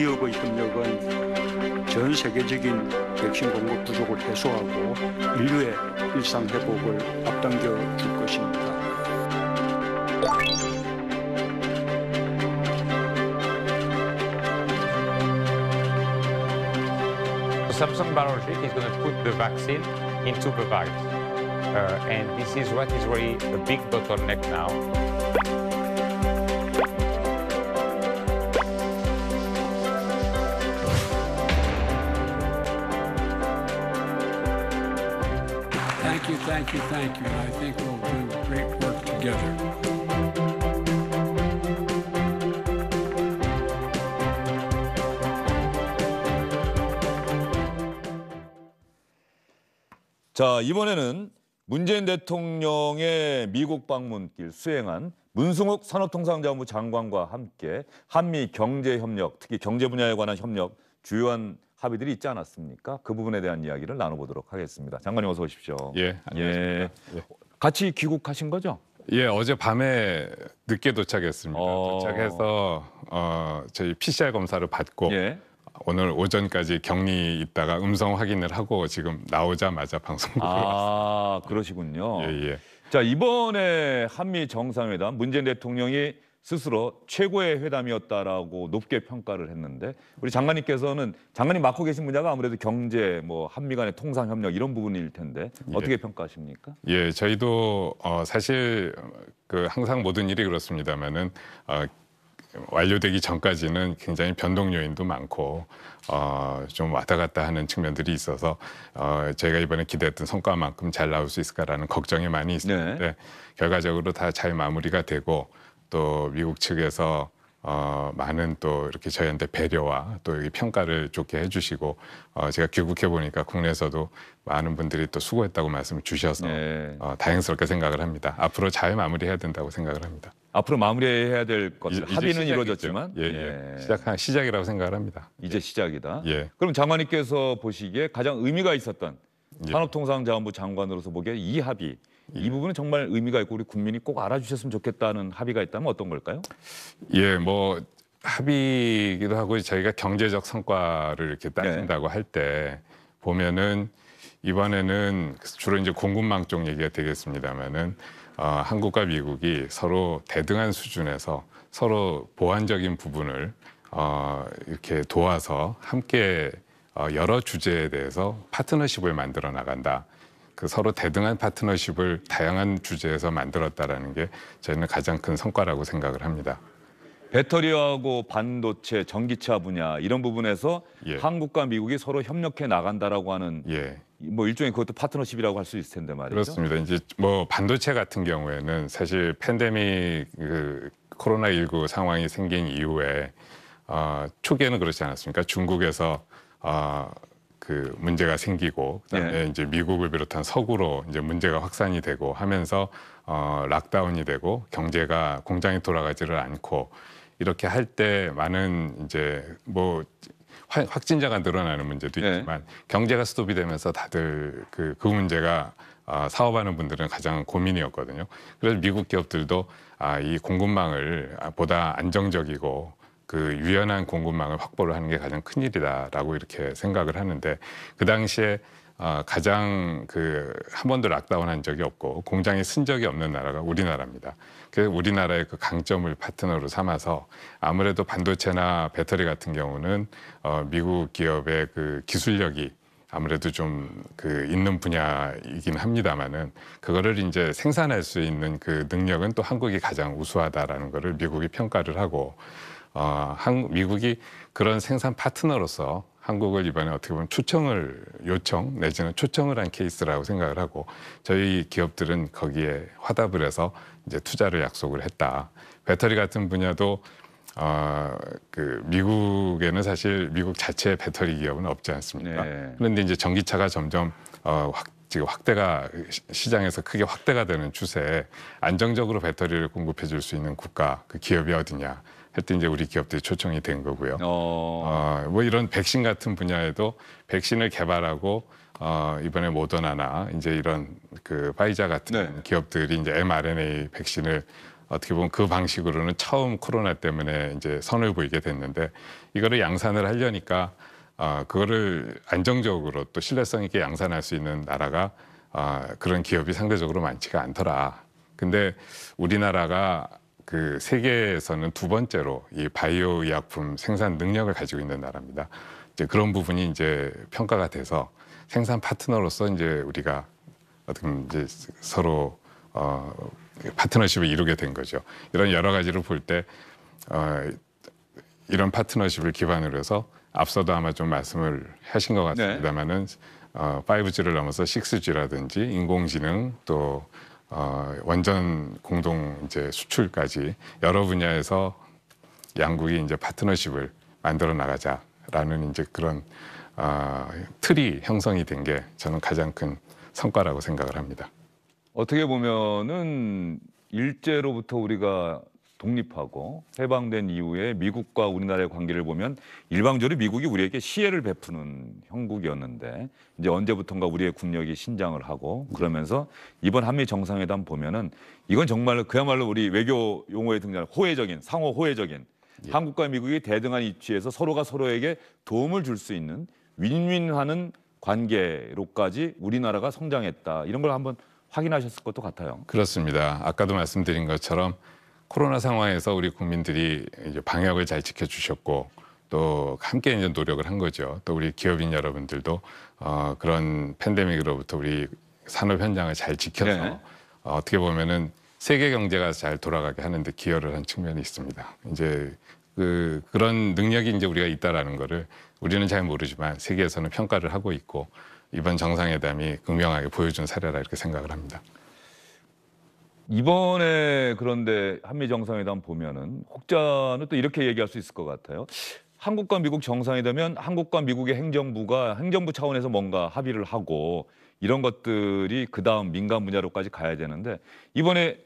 기업의 협력은 전 세계적인 백신 공급 부족을 해소하고 인류의 일상 회복을 앞당겨 줄 것입니다. Uh, bottleneck now. Thank you, thank you, I think we'll do great work together. 자, 이번에는 문재인 대통령의 미국 방문길 수행한 문승욱 산업통상자원부 장관과 함께 한미 경제 협력, 특히 경제 분야에 관한 협력 주요한 합의들이 있지 않았습니까? 그 부분에 대한 이야기를 나눠보도록 하겠습니다. 장관님 어서 오십시오. 예, 예. 같이 귀국하신 거죠? 예, 어제 밤에 늦게 도착했습니다. 어. 도착해서 어, 저희 PCR 검사를 받고 예. 오늘 오전까지 격리 있다가 음성 확인을 하고 지금 나오자마자 방송국으로 왔습니다. 아, 그러시군요. 예, 예. 자, 이번에 한미 정상회담 문재인 대통령이 스스로 최고의 회담이었다라고 높게 평가를 했는데 우리 장관님께서는 장관님 맡고 계신 분야가 아무래도 경제, 뭐 한미 간의 통상 협력 이런 부분일 텐데 어떻게 평가하십니까? 예, 저희도 어, 사실 그 항상 모든 일이 그렇습니다만은 어, 완료되기 전까지는 굉장히 변동 요인도 많고 어, 좀 왔다 갔다 하는 측면들이 있어서 어, 저희가 이번에 기대했던 성과만큼 잘 나올 수 있을까라는 걱정이 많이 있었는데 결과적으로 다 잘 마무리가 되고 또 미국 측에서 어, 많은 또 이렇게 저희한테 배려와 또 여기 평가를 좋게 해주시고 어, 제가 귀국해 보니까 국내에서도 많은 분들이 또 수고했다고 말씀을 주셔서 네. 어, 다행스럽게 생각을 합니다. 앞으로 잘 마무리해야 된다고 생각을 합니다. 앞으로 마무리해야 될 것들 이제 합의는 시작이죠. 이루어졌지만 예, 예. 시작한 시작이라고 생각을 합니다. 이제 시작이다. 예. 그럼 장관님께서 보시기에 가장 의미가 있었던 예. 산업통상자원부 장관으로서 보기에 이 합의 이 부분은 정말 의미가 있고 우리 국민이 꼭 알아주셨으면 좋겠다는 합의가 있다면 어떤 걸까요? 예, 뭐 합의기도 하고 저희가 경제적 성과를 이렇게 따진다고 할 때 보면은 이번에는 주로 이제 공급망 쪽 얘기가 되겠습니다만은 어, 한국과 미국이 서로 대등한 수준에서 서로 보완적인 부분을 어, 이렇게 도와서 함께 어, 여러 주제에 대해서 파트너십을 만들어 나간다. 그 서로 대등한 파트너십을 다양한 주제에서 만들었다라는 게 저희는 가장 큰 성과라고 생각을 합니다. 배터리하고 반도체, 전기차 분야 이런 부분에서 예. 한국과 미국이 서로 협력해 나간다라고 하는 예. 뭐 일종의 그것도 파트너십이라고 할 수 있을 텐데 말이죠. 그렇습니다. 이제 뭐 반도체 같은 경우에는 사실 팬데믹 그 코로나 19 상황이 생긴 이후에 어, 초기에는 그렇지 않았습니까? 중국에서 어, 그 문제가 생기고 그다음에 예. 이제 미국을 비롯한 서구로 이제 문제가 확산이 되고 하면서 어, 락다운이 되고 경제가 공장이 돌아가지를 않고 이렇게 할 때 많은 이제 뭐 확- 확진자가 늘어나는 문제도 예. 있지만 경제가 스톱이 되면서 다들 그, 그 문제가 아, 사업하는 분들은 가장 고민이었거든요. 그래서 미국 기업들도 아, 이 공급망을 아, 보다 안정적이고 그 유연한 공급망을 확보를 하는 게 가장 큰 일이다라고 이렇게 생각을 하는데 그 당시에 아, 가장 그 한 번도 락다운한 적이 없고 공장이 쓴 적이 없는 나라가 우리나라입니다. 그래서 우리나라의 그 강점을 파트너로 삼아서 아무래도 반도체나 배터리 같은 경우는 어, 미국 기업의 그 기술력이 아무래도 좀 그 있는 분야이긴 합니다만은 그거를 이제 생산할 수 있는 그 능력은 또 한국이 가장 우수하다라는 거를 미국이 평가를 하고 어, 한, 미국이 그런 생산 파트너로서 한국을 이번에 어떻게 보면 초청을 요청 내지는 초청을 한 케이스라고 생각을 하고 저희 기업들은 거기에 화답을 해서 이제 투자를 약속을 했다. 배터리 같은 분야도 어, 그 미국에는 사실 미국 자체의 배터리 기업은 없지 않습니까? 네. 그런데 이제 전기차가 점점 어, 확, 지금 확대가 시- 시장에서 크게 확대가 되는 추세에 안정적으로 배터리를 공급해 줄 수 있는 국가 그 기업이 어디냐 할때 이제 우리 기업들이 초청이 된 거고요. 어, 어, 뭐 이런 백신 같은 분야에도 백신을 개발하고 어, 이번에 모더나나 이제 이런 그 파이자 같은 네. 기업들이 이제 mRNA 백신을 어떻게 보면 그 방식으로는 처음 코로나 때문에 이제 선을 보이게 됐는데 이거를 양산을 하려니까 아 그거를 안정적으로 또 신뢰성 있게 양산할 수 있는 나라가 아 그런 기업이 상대적으로 많지가 않더라. 근데 우리나라가 그 세계에서는 두 번째로 이 바이오 의약품 생산 능력을 가지고 있는 나라입니다. 이제 그런 부분이 이제 평가가 돼서 생산 파트너로서 이제 우리가 어떻게 보면 이제 서로 어 파트너십을 이루게 된 거죠. 이런 여러 가지를 볼 때 어, 이런 파트너십을 기반으로 해서 앞서도 아마 좀 말씀을 하신 것 같습니다만은 어, 5G를 넘어서 6G라든지 인공지능 또 어, 원전 공동 이제 수출까지 여러 분야에서 양국이 이제 파트너십을 만들어 나가자라는 이제 그런 어, 틀이 형성이 된 게 저는 가장 큰 성과라고 생각을 합니다. 어떻게 보면은 일제로부터 우리가 독립하고 해방된 이후에 미국과 우리나라의 관계를 보면 일방적으로 미국이 우리에게 시혜를 베푸는 형국이었는데 이제 언제부턴가 우리의 국력이 신장을 하고 그러면서 이번 한미 정상회담 보면은 이건 정말로 그야말로 우리 외교 용어에 등장하는 호혜적인 상호 호혜적인 한국과 미국이 대등한 위치에서 서로가 서로에게 도움을 줄 수 있는 윈윈하는 관계로까지 우리나라가 성장했다 이런 걸 한번 확인하셨을 것도 같아요. 그렇습니다. 아까도 말씀드린 것처럼 코로나 상황에서 우리 국민들이 이제 방역을 잘 지켜주셨고 또 함께 이제 노력을 한 거죠. 또 우리 기업인 여러분들도 어, 그런 팬데믹으로부터 우리 산업 현장을 잘 지켜서 네. 어, 어떻게 보면은 세계 경제가 잘 돌아가게 하는데 기여를 한 측면이 있습니다. 이제 그 그런 능력이 이제 우리가 있다라는 거를 우리는 잘 모르지만 세계에서는 평가를 하고 있고 이번 정상회담이 극명하게 보여준 사례라 이렇게 생각을 합니다. 이번에 그런데 한미 정상회담 보면은 혹자는 또 이렇게 얘기할 수 있을 것 같아요. 한국과 미국 정상회담면 한국과 미국의 행정부가 행정부 차원에서 뭔가 합의를 하고 이런 것들이 그 다음 민간 분야로까지 가야 되는데 이번에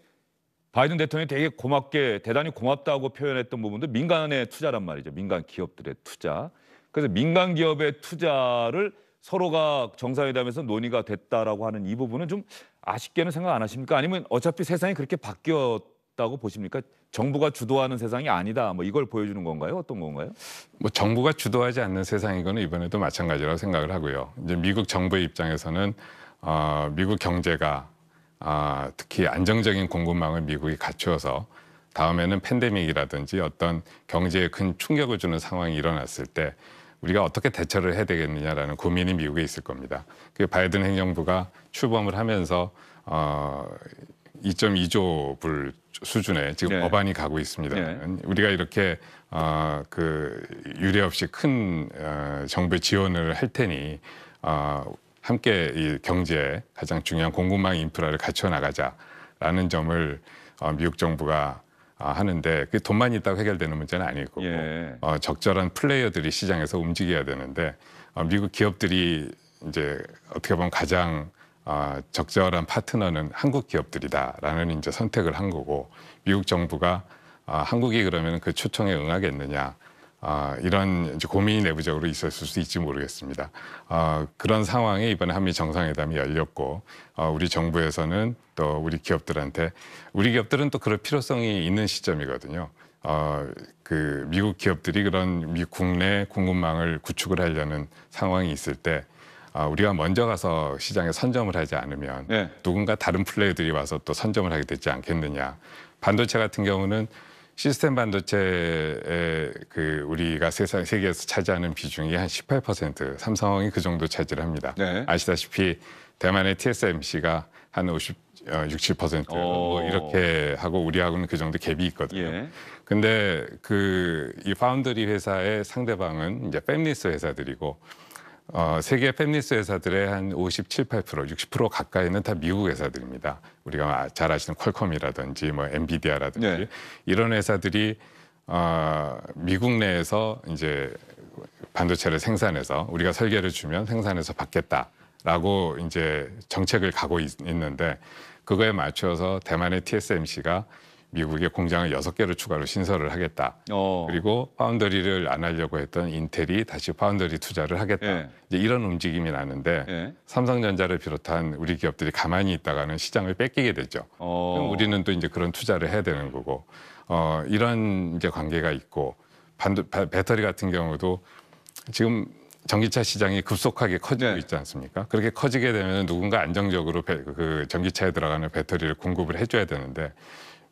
바이든 대통령이 되게 고맙게 대단히 고맙다고 표현했던 부분도 민간의 투자란 말이죠. 민간 기업들의 투자. 그래서 민간 기업의 투자를 서로가 정상회담에서 논의가 됐다라고 하는 이 부분은 좀 아쉽게는 생각 안 하십니까? 아니면 어차피 세상이 그렇게 바뀌었다고 보십니까? 정부가 주도하는 세상이 아니다. 뭐 이걸 보여주는 건가요? 어떤 건가요? 뭐 정부가 주도하지 않는 세상이거는 이번에도 마찬가지라고 생각을 하고요. 이제 미국 정부의 입장에서는 어, 미국 경제가 아, 특히 안정적인 공급망을 미국이 갖추어서 다음에는 팬데믹이라든지 어떤 경제에 큰 충격을 주는 상황이 일어났을 때 우리가 어떻게 대처를 해야 되겠느냐라는 고민이 미국에 있을 겁니다. 그 바이든 행정부가 출범을 하면서 어, 2.2조 불 수준의 지금 네. 법안이 가고 있습니다. 우리가 이렇게 어, 그 유례 없이 큰 어, 정부의 지원을 할 테니 어, 함께 이 경제에 가장 중요한 공급망 인프라를 갖춰 나가자라는 점을 어, 미국 정부가 아, 하는데 그 돈만 있다고 해결되는 문제는 아닐 거고 예. 어, 적절한 플레이어들이 시장에서 움직여야 되는데 어, 미국 기업들이 이제 어떻게 보면 가장 어, 적절한 파트너는 한국 기업들이다라는 이제 선택을 한 거고 미국 정부가 아, 한국이 그러면 그 초청에 응하겠느냐 아, 이런 고민이 내부적으로 있었을 수 있지 모르겠습니다. 어, 그런 상황에 이번에 한미 정상회담이 열렸고 어, 우리 정부에서는 또 우리 기업들한테 우리 기업들은 또 그럴 필요성이 있는 시점이거든요. 어, 그 미국 기업들이 그런 미 국내 공급망을 구축을 하려는 상황이 있을 때 아, 우리가 먼저 가서 시장에 선점을 하지 않으면 네. 누군가 다른 플레이들이 와서 또 선점을 하게 되지 않겠느냐. 반도체 같은 경우는 시스템 반도체에 그 우리가 세상 세계에서 차지하는 비중이 한 18% 삼성이 그 정도 차지를 합니다. 네. 아시다시피 대만의 TSMC가 한 50, 어, 67%, 뭐 오. 이렇게 하고 우리하고는 그 정도 갭이 있거든요. 예. 근데 그 이 파운드리 회사의 상대방은 이제 팹리스 회사들이고 어, 세계 팹리스 회사들의 한 57, 8%, 60% 가까이는 다 미국 회사들입니다. 우리가 잘 아시는 퀄컴이라든지 뭐 엔비디아라든지 네. 이런 회사들이 어, 미국 내에서 이제 반도체를 생산해서 우리가 설계를 주면 생산해서 받겠다라고 이제 정책을 가고 있, 있는데 그거에 맞춰서 대만의 TSMC가 미국에 공장을 여섯 개를 추가로 신설을 하겠다. 어. 그리고 파운더리를 안 하려고 했던 인텔이 다시 파운더리 투자를 하겠다. 예. 이제 이런 움직임이 나는데 예. 삼성전자를 비롯한 우리 기업들이 가만히 있다가는 시장을 뺏기게 되죠. 어. 그럼 우리는 또 이제 그런 투자를 해야 되는 거고 어, 이런 이제 관계가 있고 반도, 바- 배터리 같은 경우도 지금 전기차 시장이 급속하게 커지고 네. 있지 않습니까? 그렇게 커지게 되면 누군가 안정적으로 배- 그 전기차에 들어가는 배터리를 공급을 해줘야 되는데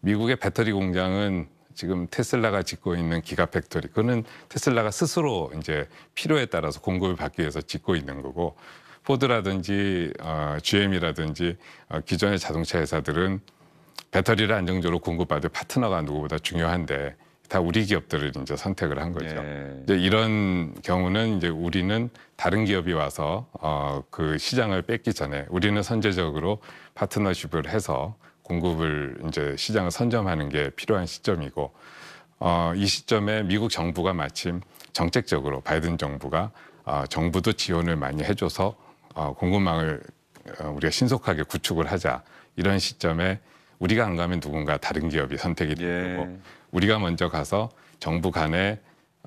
미국의 배터리 공장은 지금 테슬라가 짓고 있는 기가 팩토리 그거는 테슬라가 스스로 이제 필요에 따라서 공급을 받기 위해서 짓고 있는 거고 포드라든지 어, GM이라든지 어, 기존의 자동차 회사들은 배터리를 안정적으로 공급받을 파트너가 누구보다 중요한데 다 우리 기업들을 이제 선택을 한 거죠. 예. 이제 이런 경우는 이제 우리는 다른 기업이 와서 어, 그 시장을 뺏기 전에 우리는 선제적으로 파트너십을 해서 공급을 이제 시장을 선점하는 게 필요한 시점이고 어, 이 시점에 미국 정부가 마침 정책적으로 바이든 정부가 어, 정부도 지원을 많이 해줘서 어, 공급망을 어, 우리가 신속하게 구축을 하자 이런 시점에 우리가 안 가면 누군가 다른 기업이 선택이 예. 되고 우리가 먼저 가서 정부 간에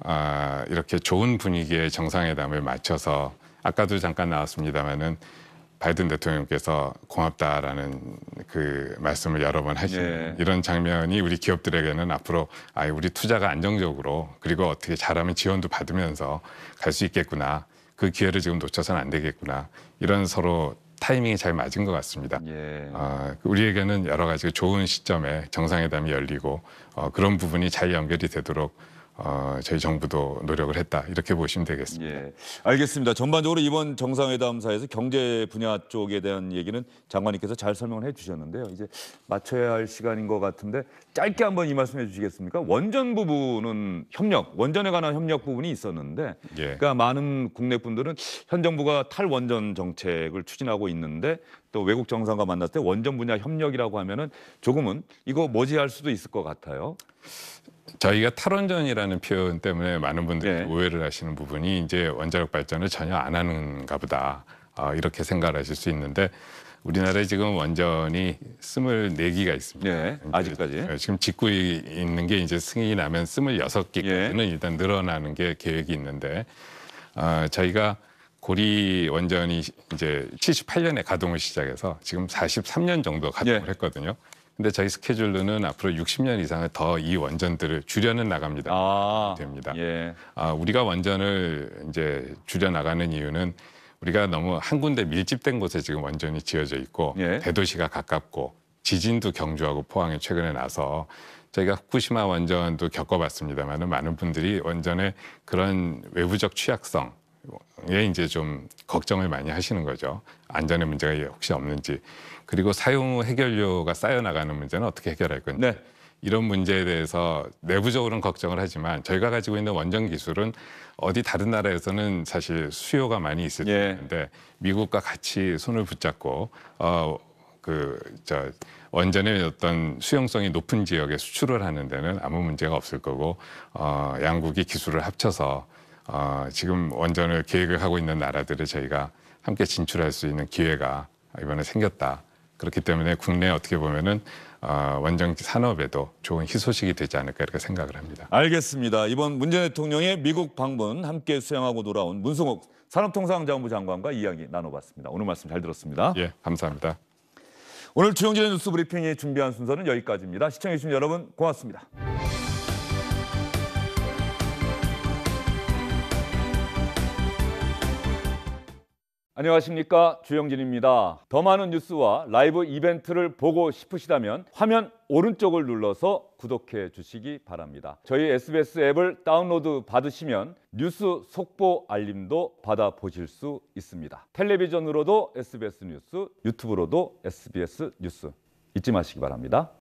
아, 이렇게 좋은 분위기의 정상회담을 맞춰서 아까도 잠깐 나왔습니다마는 바이든 대통령께서 고맙다라는 그 말씀을 여러 번 하시는 예. 이런 장면이 우리 기업들에게는 앞으로 아 우리 투자가 안정적으로 그리고 어떻게 잘하면 지원도 받으면서 갈 수 있겠구나 그 기회를 지금 놓쳐서는 안 되겠구나 이런 서로 타이밍이 잘 맞은 것 같습니다. 예. 아, 우리에게는 여러 가지 좋은 시점에 정상회담이 열리고 어, 그런 부분이 잘 연결이 되도록 어, 저희 정부도 노력을 했다 이렇게 보시면 되겠습니다. 예, 알겠습니다. 전반적으로 이번 정상회담사에서 경제 분야 쪽에 대한 얘기는 장관님께서 잘 설명을 해주셨는데요. 이제 맞춰야 할 시간인 것 같은데 짧게 한번 이 말씀해 주시겠습니까? 원전 부분은 협력, 원전에 관한 협력 부분이 있었는데, 예. 그러니까 많은 국내 분들은 현 정부가 탈원전 정책을 추진하고 있는데 또 외국 정상과 만났을 때 원전 분야 협력이라고 하면은 조금은 이거 머지할 수도 있을 것 같아요. 저희가 탈원전이라는 표현 때문에 많은 분들이 네. 오해를 하시는 부분이 이제 원자력 발전을 전혀 안 하는가 보다 어, 이렇게 생각을 하실 수 있는데 우리나라에 지금 원전이 24기가 있습니다. 네, 아직까지. 네, 지금 짓고 이- 있는 게 이제 승인이 나면 26기까지는 예. 일단 늘어나는 게 계획이 있는데 어, 저희가 고리 원전이 이제 78년에 가동을 시작해서 지금 43년 정도 가동을 예. 했거든요. 근데 저희 스케줄로는 앞으로 60년 이상을 더 이 원전들을 줄여는 나갑니다. 아, 됩니다. 예, 아, 우리가 원전을 이제 줄여 나가는 이유는 우리가 너무 한 군데 밀집된 곳에 지금 원전이 지어져 있고 예. 대도시가 가깝고 지진도 경주하고 포항에 최근에 나서 저희가 후쿠시마 원전도 겪어봤습니다만은 많은 분들이 원전의 그런 외부적 취약성 에 이제 좀 걱정을 많이 하시는 거죠. 안전의 문제가 혹시 없는지 그리고 사용 후 해결료가 쌓여 나가는 문제는 어떻게 해결할 건지 네. 이런 문제에 대해서 내부적으로는 걱정을 하지만 저희가 가지고 있는 원전 기술은 어디 다른 나라에서는 사실 수요가 많이 있을 예. 텐데 미국과 같이 손을 붙잡고 어 그 저 원전의 어떤 수용성이 높은 지역에 수출을 하는 데는 아무 문제가 없을 거고 어 양국이 기술을 합쳐서 어 지금 원전을 계획을 하고 있는 나라들을 저희가 함께 진출할 수 있는 기회가 이번에 생겼다. 그렇기 때문에 국내 어떻게 보면은 어, 원전 산업에도 좋은 희소식이 되지 않을까 이렇게 생각을 합니다. 알겠습니다. 이번 문재인 대통령의 미국 방문 함께 수행하고 돌아온 문승욱 산업통상자원부 장관과 이야기 나눠봤습니다. 오늘 말씀 잘 들었습니다. 예, 감사합니다. 오늘 주영진의 뉴스 브리핑이 준비한 순서는 여기까지입니다. 시청해주신 여러분 고맙습니다. 안녕하십니까 주영진입니다. 더 많은 뉴스와 라이브 이벤트를 보고 싶으시다면 화면 오른쪽을 눌러서 구독해 주시기 바랍니다. 저희 SBS 앱을 다운로드 받으시면 뉴스 속보 알림도 받아 보실 수 있습니다. 텔레비전으로도 SBS 뉴스, 유튜브로도 SBS 뉴스 잊지 마시기 바랍니다.